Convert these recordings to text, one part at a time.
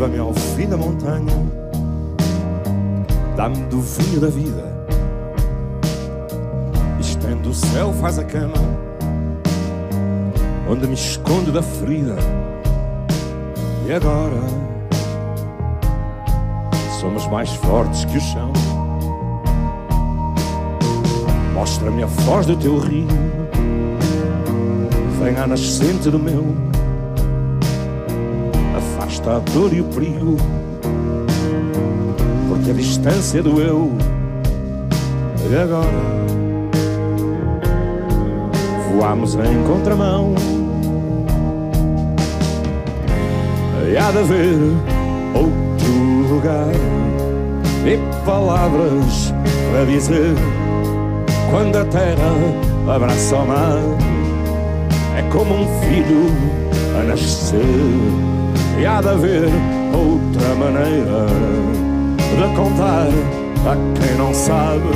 Leva-me ao fim da montanha, dá-me do vinho da vida. Estende o céu, faz a cama, onde me escondo da ferida. E agora somos mais fortes que o chão. Mostra-me a voz do teu rio, vem à nascente do meu afasta a dor e o perigo, porque a distância do eu. E agora voamos em contramão. E há de haver outro lugar e palavras para dizer quando a terra abraça o mar. É como um filho a nascer e há de haver outra maneira de contar a quem não sabe.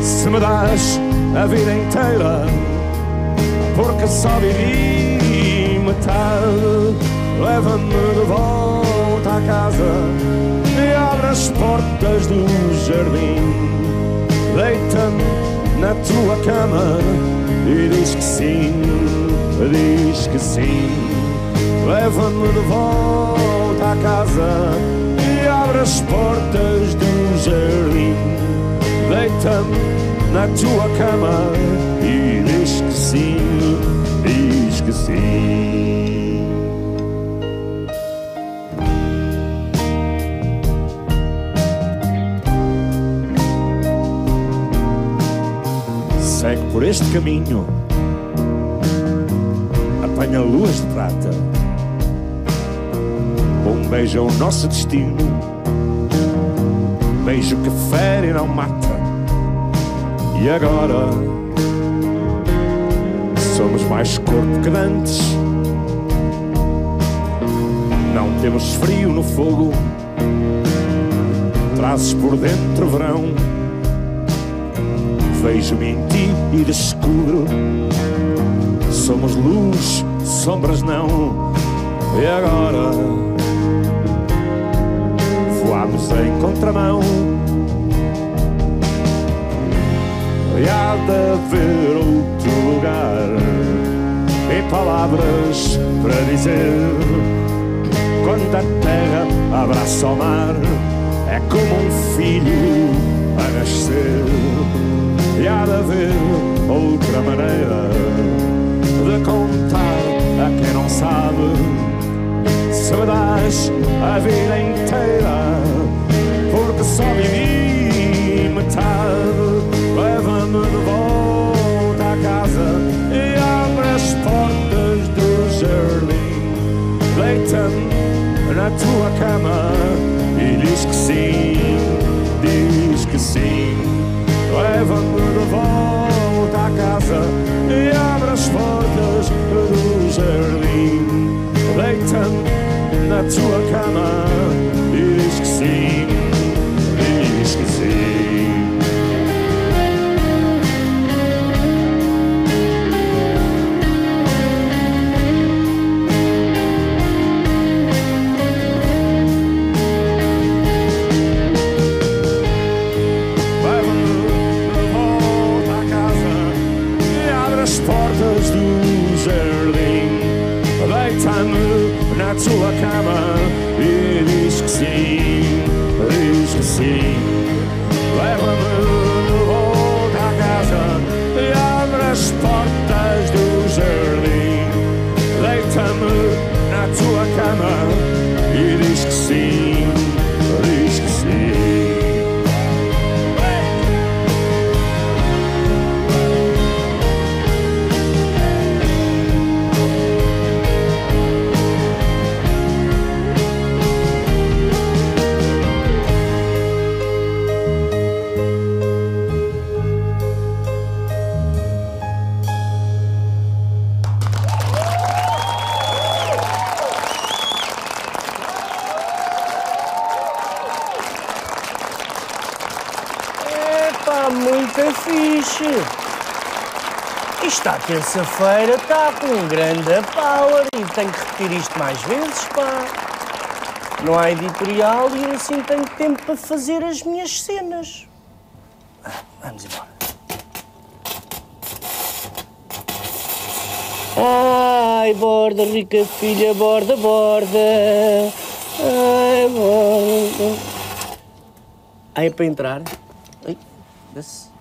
Se me das a vida inteira, porque só vivi metade, leva-me de volta à casa e abre as portas do jardim. Deita-me na tua cama e diz que sim, diz que sim. Leva-me de volta à casa e abre as portas do jardim. Deita-me na tua cama e diz que sim, diz que sim. Segue por este caminho, apanha luas de prata é o nosso destino. Beijo que fere e não mata. E agora somos mais corpo que dantes. Não temos frio no fogo. Trazes por dentro verão. Vejo-me em ti e descubro. Somos luz, sombras não. E agora? Voamos em contramão. E há de haver outro lugar e palavras para dizer. Quando a terra abraça o mar, é como um filho a nascer. E há de haver outra maneira de contar a quem não sabe se me das a vida inteira, na tua cama e diz que sim, diz que sim. Leva-me de volta à casa e abre as portas do jardim. Deita-me na tua cama. Deita-me na tua cama e diz Epá, muito fixe. Isto à terça-feira está com um grande power e tenho que repetir isto mais vezes, pá. Não há editorial e assim tenho tempo para fazer as minhas cenas. Vamos embora. Ai, borda, rica filha, borda, borda. Ai, borda. Ai, é para entrar. Ai, vê-se.